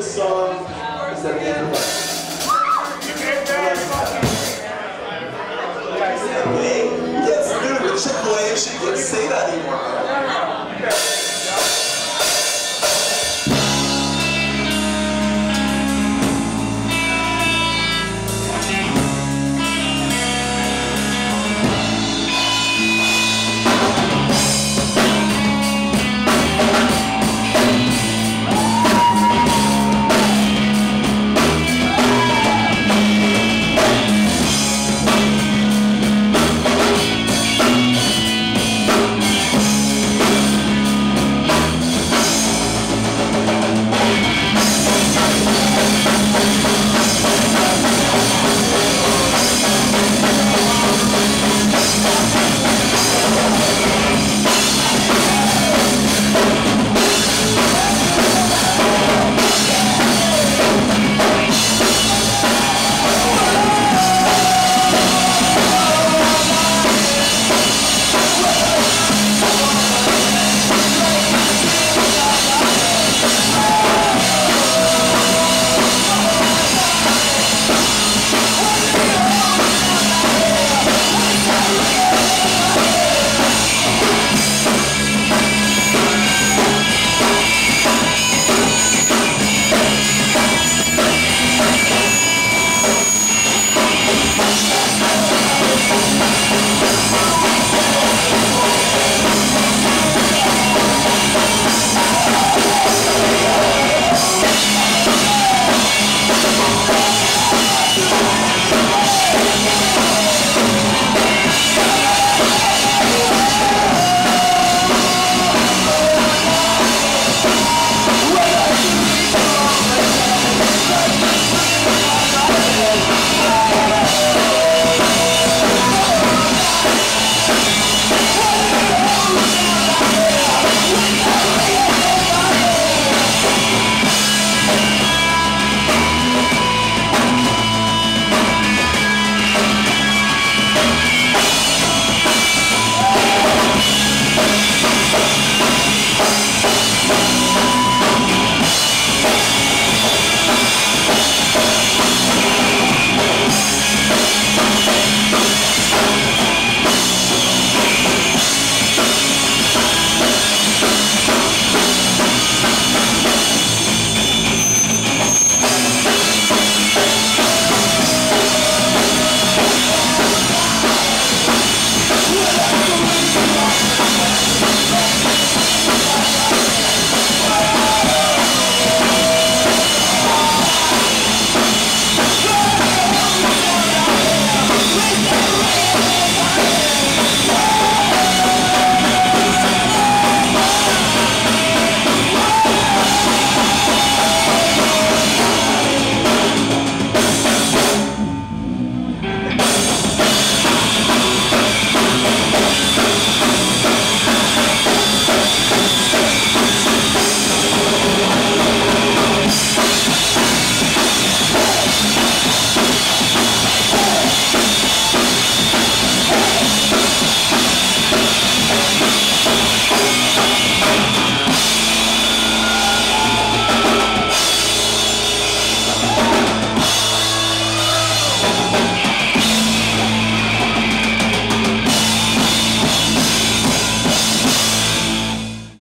this song is at the end of life. Hey, gets new with Chick-fil-A, she can't say that anymore.